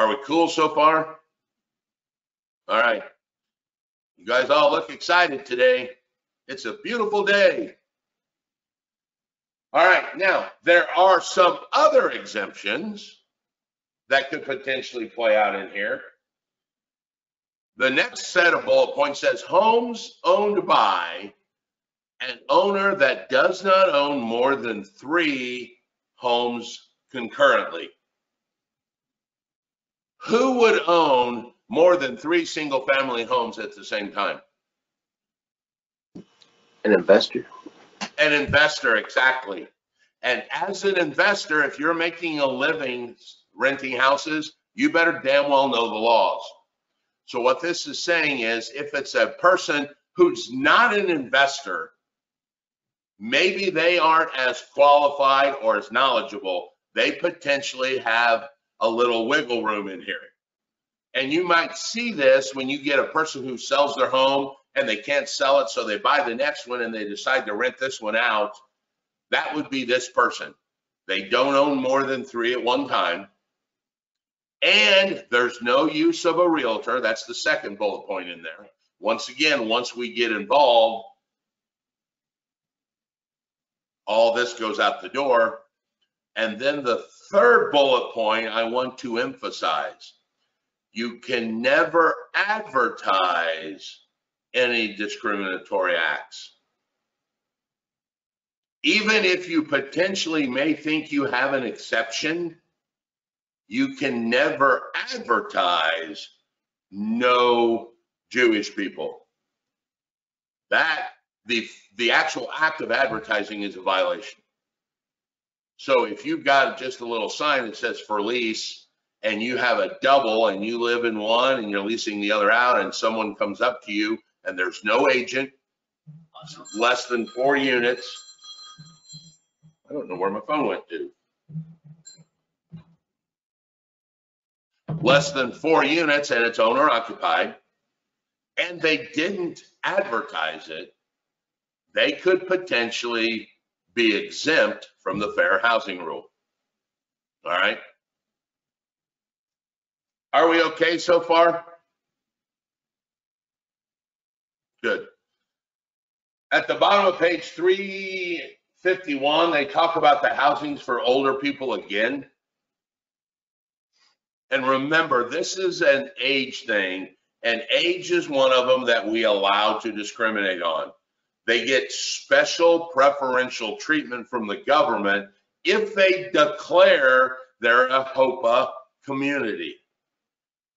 Are we cool so far? All right. You guys all look excited today. It's a beautiful day. All right, now there are some other exemptions that could potentially play out in here. The next set of bullet points says homes owned by an owner that does not own more than three homes concurrently. Who would own more than three single family homes at the same time? An investor. An investor, exactly. And as an investor, if you're making a living renting houses, you better damn well know the laws. So what this is saying is if it's a person who's not an investor, maybe they aren't as qualified or as knowledgeable, they potentially have a little wiggle room in here. And you might see this when you get a person who sells their home and they can't sell it, so they buy the next one and they decide to rent this one out. That would be this person. They don't own more than three at one time. And there's no use of a realtor. That's the second bullet point in there. Once again, once we get involved, all this goes out the door. And then the third bullet point I want to emphasize, you can never advertise any discriminatory acts. Even if you potentially may think you have an exception, you can never advertise no Jewish people. That the the actual act of advertising is a violation. So if you've got just a little sign that says for lease and you have a double and you live in one and you're leasing the other out and someone comes up to you and there's no agent, less than four units. I don't know where my phone went to. Less than four units and it's owner occupied, and they didn't advertise it, they could potentially be exempt from the fair housing rule. All right? Are we okay so far? Good. At the bottom of page 351, they talk about the housings for older people again. And remember, this is an age thing, and age is one of them that we allow to discriminate on. They get special preferential treatment from the government if they declare they're a HOPA community.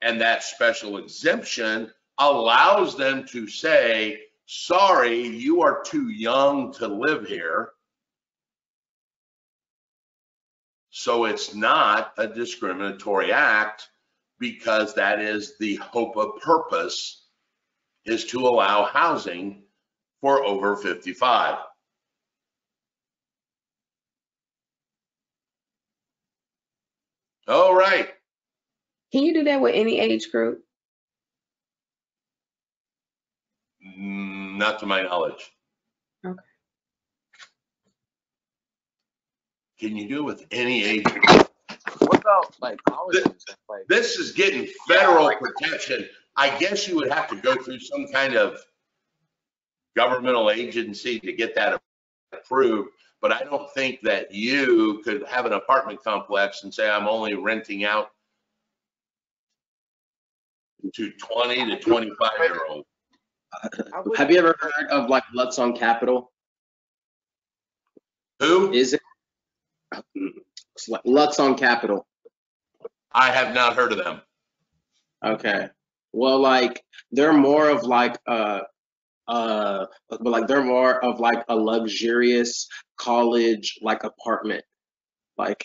And that special exemption allows them to say, sorry, you are too young to live here. So it's not a discriminatory act because that is the HOPA purpose is to allow housing for over 55. All right. Can you do that with any age group? Mm, Not to my knowledge. Okay. Can you do it with any age? What about like colleges? Like, This is getting federal protection. I guess you would have to go through some kind of governmental agency to get that approved. But I don't think that you could have an apartment complex and say, I'm only renting out to 20 to 25 year olds. Have you ever heard of like Lux on Capitol? Who? Is it? Lux on Capitol. I have not heard of them. Okay. Well, like they're more of like uh uh but like they're more of like a luxurious college like apartment. Like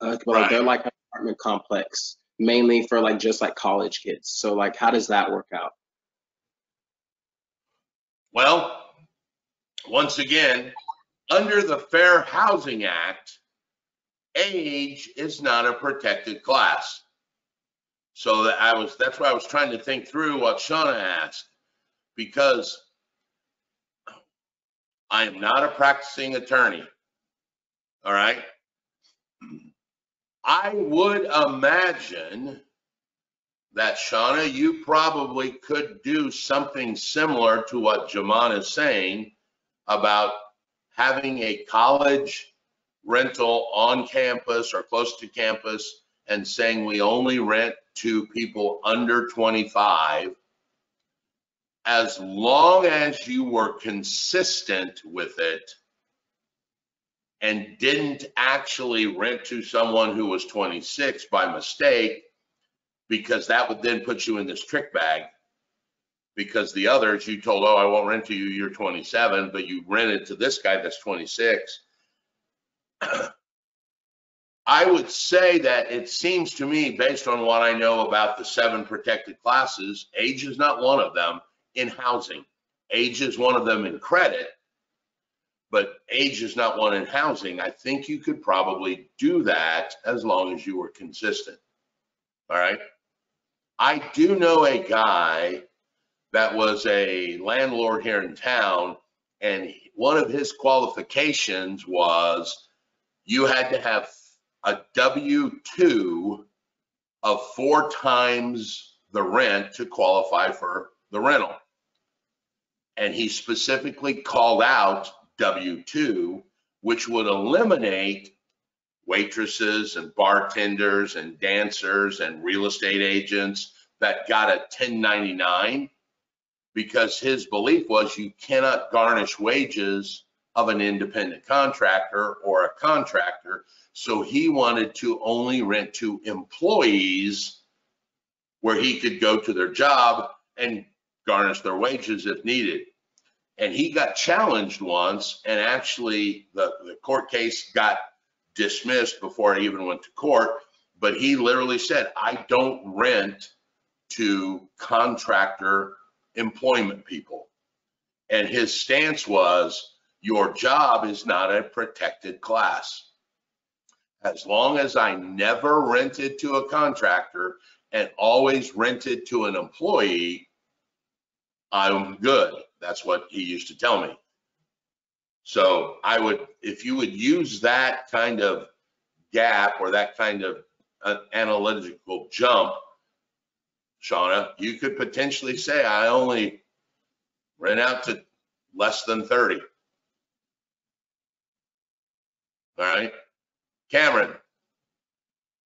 uh, but like, they're like an apartment complex mainly for like just like college kids. So like how does that work out? Well, once again, under the Fair Housing Act, age is not a protected class. So that I was, that's why I was trying to think through what Shauna asked, because I am not a practicing attorney. All right? I would imagine that Shauna, you probably could do something similar to what Jaman is saying about having a college rental on campus or close to campus and saying we only rent to people under 25 as long as you were consistent with it and didn't actually rent to someone who was 26 by mistake, because that would then put you in this trick bag. Because the others, you told, oh, I won't rent to you, you're 27, but you rented to this guy that's 26. I would say that it seems to me, based on what I know about the seven protected classes, age is not one of them in housing. Age is one of them in credit, but age is not one in housing. I think you could probably do that as long as you were consistent. All right. I do know a guy that was a landlord here in town, and one of his qualifications was you had to have a W-2 of four times the rent to qualify for the rental. And he specifically called out W-2, which would eliminate waitresses and bartenders and dancers and real estate agents that got a 1099 because his belief was you cannot garnish wages of an independent contractor or a contractor. So he wanted to only rent to employees where he could go to their job and garnish their wages if needed. And he got challenged once and actually the, the court case got dismissed before it even went to court. But he literally said, I don't rent to contractor employment people. And his stance was, your job is not a protected class. As long as I never rented to a contractor and always rented to an employee, I'm good. That's what he used to tell me. So I would, if you would use that kind of gap or that kind of uh, analytical jump, Shauna, you could potentially say, I only ran out to less than 30. All right. Cameron,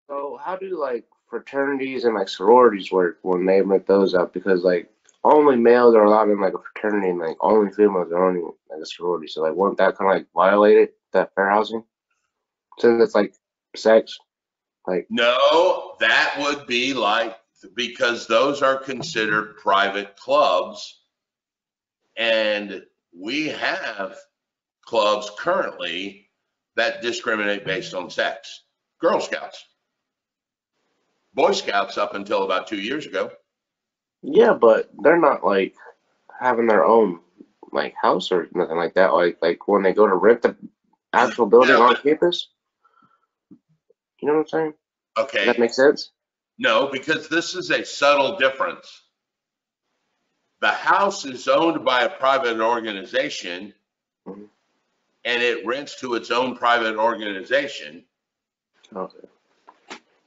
So how do like fraternities and like sororities work when they rent those up? Because like only males are allowed in like a fraternity and like only females are only like a sorority. So like won't that kind of like violate it, that fair housing? Since it's like sex, like no, that would be like, because those are considered private clubs. And we have clubs currently that discriminate based on sex. Girl Scouts. Boy Scouts up until about two years ago. Yeah, but they're not like having their own like house or nothing like that. Like like when they go to rent the actual building on campus. You know what I'm saying? Does Okay, that makes sense? no, because this is a subtle difference. The house is owned by a private organization Mhm. and it rents to its own private organization. Okay.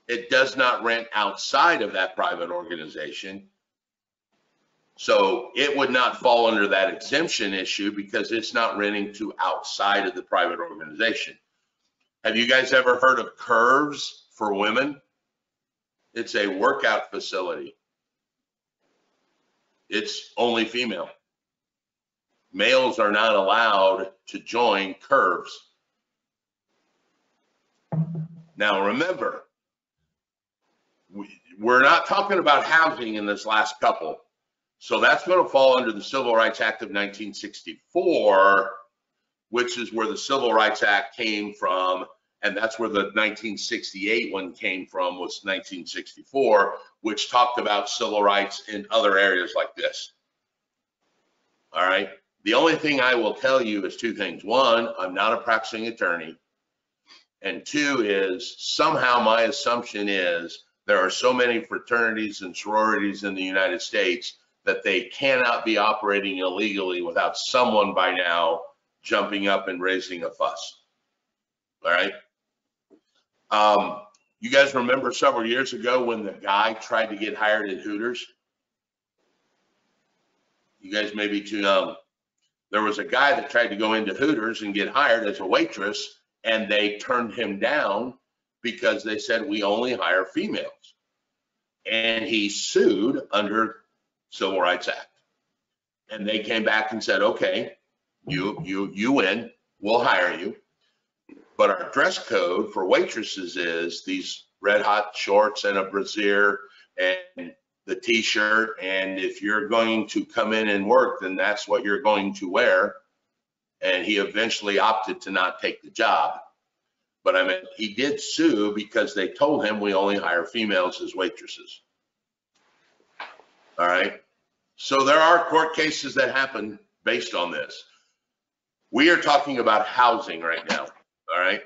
It does not rent outside of that private organization. So it would not fall under that exemption issue because it's not renting to outside of the private organization. Have you guys ever heard of Curves for Women? It's a workout facility. It's only female. Males are not allowed to join Curves. Now, remember, we, we're not talking about housing in this last couple. So that's going to fall under the Civil Rights Act of 1964, which is where the Civil Rights Act came from. And that's where the 1968 one came from, was 1964, which talked about civil rights in other areas like this. All right. The only thing I will tell you is two things. One, I'm not a practicing attorney. And two is somehow my assumption is there are so many fraternities and sororities in the United States that they cannot be operating illegally without someone by now jumping up and raising a fuss. All right. Um, You guys remember several years ago when the guy tried to get hired at Hooters? You guys may be too young. There was a guy that tried to go into Hooters and get hired as a waitress, and they turned him down because they said we only hire females. And he sued under Civil Rights Act. And they came back and said, okay, you, you, you win, we'll hire you. But our dress code for waitresses is these red hot shorts and a brassiere and the t-shirt. And if you're going to come in and work, then that's what you're going to wear. And he eventually opted to not take the job. But I mean, he did sue because they told him we only hire females as waitresses. All right. So there are court cases that happen based on this. We are talking about housing right now. All right.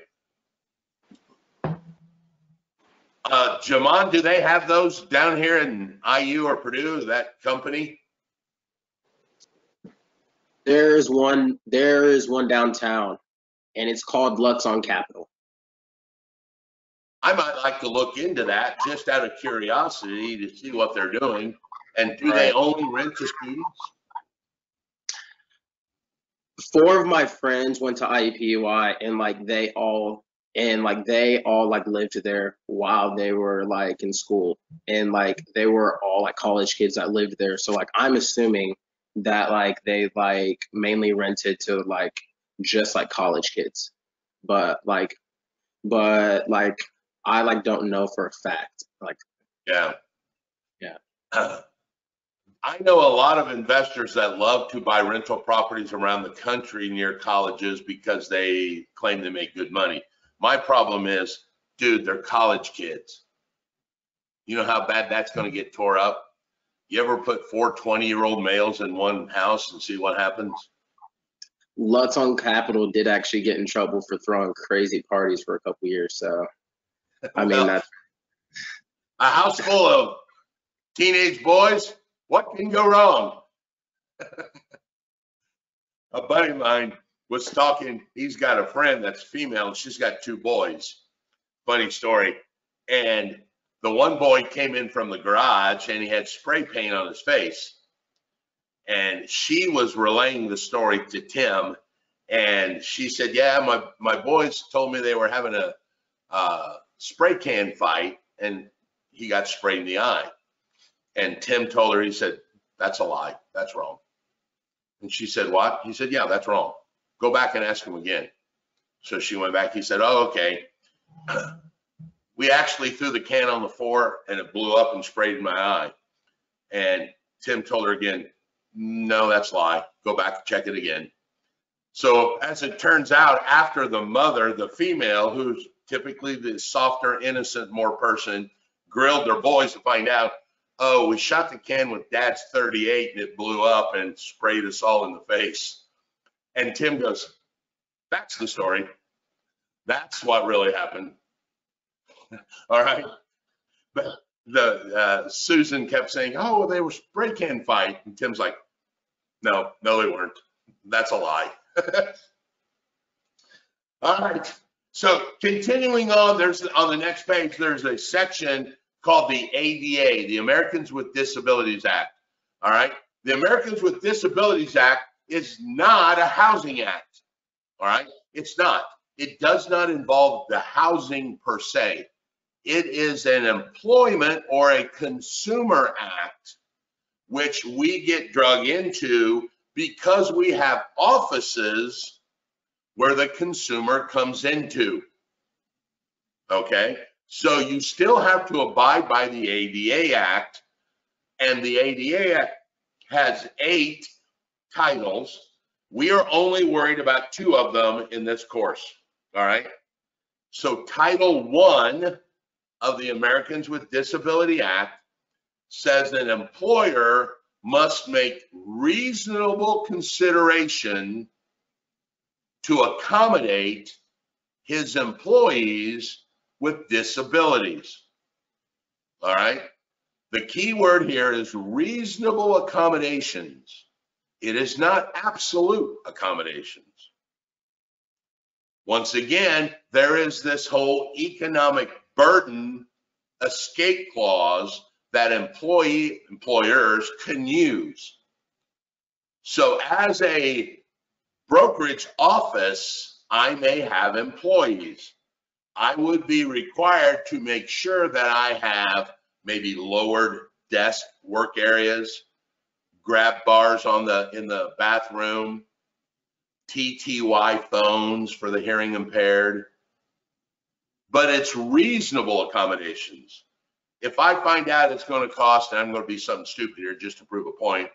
Uh, Jamon, do they have those down here in IU or Purdue, that company? There is one. There is one downtown, and it's called Lux on Capitol. I might like to look into that just out of curiosity to see what they're doing. And do they only rent to students? Four of my friends went to IUPUI and like they all, and like they all like lived there while they were like in school, and like they were all like college kids that lived there. So like I'm assuming that like they like mainly rented to like just like college kids, but like, but like I like don't know for a fact. Like Yeah. Yeah. I know a lot of investors that love to buy rental properties around the country near colleges because they claim they make good money. My problem is, dude, they're college kids. You know how bad that's gonna get tore up? You ever put four 20-year-old males in one house and see what happens? Lux on Capitol did actually get in trouble for throwing crazy parties for a couple years. So I mean Well, that's A house full of teenage boys, what can go wrong? A buddy of mine was talking, he's got a friend that's female, and she's got two boys. Funny story. And the one boy came in from the garage and he had spray paint on his face. And she was relaying the story to Tim. And she said, yeah, my, my boys told me they were having a, uh, spray can fight and he got sprayed in the eye. And Tim told her, he said, that's a lie. That's wrong. And she said, what? He said, yeah, that's wrong. Go back and ask him again. So she went back. He said, oh, okay. We actually threw the can on the floor and it blew up and sprayed in my eye. And Tim told her again, no, that's a lie. Go back and check it again. So as it turns out, after the mother, the female, who's typically the softer, innocent, more person, grilled their boys to find out, oh, we shot the can with dad's 38 and it blew up and sprayed us all in the face. And Tim goes, that's the story. That's what really happened. all right. But the uh, Susan kept saying, oh, well, they were spray can fight. And Tim's like, no, no, they weren't. That's a lie. all right. So continuing on, there's on the next page, there's a section called the ADA, the Americans with Disabilities Act. All right. The Americans with Disabilities Act is not a housing act. All right. It's not. It does not involve the housing per se. It is an employment or a consumer act, which we get drug into because we have offices where the consumer comes into. Okay, so you still have to abide by the ADA Act, and the ADA Act has eight titles. We are only worried about two of them in this course. All right. So Title One of the Americans with Disability Act says an employer must make reasonable consideration to accommodate his employees with disabilities. All right. The key word here is reasonable accommodations. It is not absolute accommodations. Once again, there is this whole economic burden escape clause that employee, employers can use. So as a brokerage office, I may have employees. I would be required to make sure that I have maybe lowered desk work areas, grab bars on the, in the bathroom, TTY phones for the hearing impaired. But it's reasonable accommodations. If I find out it's gonna cost, and I'm gonna be something stupid here just to prove a point,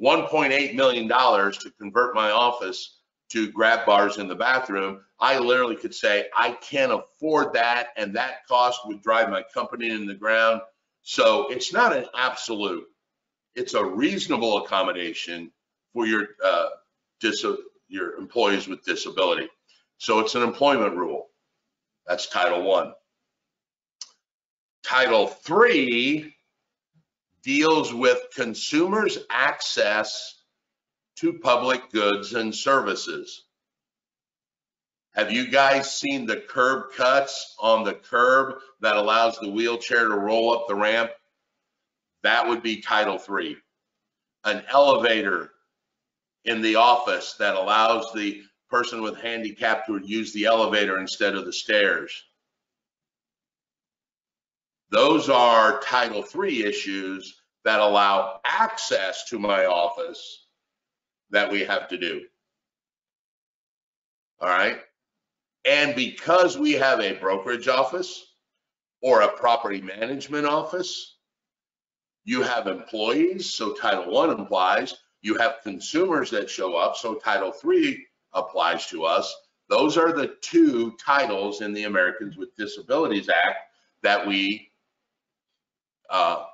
1.8 million to convert my office to grab bars in the bathroom, I literally could say, I can't afford that, and that cost would drive my company in the ground. So it's not an absolute, it's a reasonable accommodation for your, uh, dis, your employees with disability. So it's an employment rule. That's Title One. Title Three deals with consumers' access to public goods and services. Have you guys seen the curb cuts on the curb that allows the wheelchair to roll up the ramp? That would be Title Three. An elevator in the office that allows the person with handicap to use the elevator instead of the stairs. Those are Title III issues that allow access to my office that we have to do. All right? And because we have a brokerage office or a property management office, you have employees, so Title I applies. You have consumers that show up, so Title III applies to us. Those are the two titles in the Americans with Disabilities Act that we uh,